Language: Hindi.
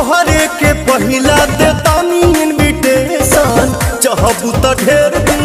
तोहरे के पहिला देतानी इनविटेशन चाहबू त ढेर दिन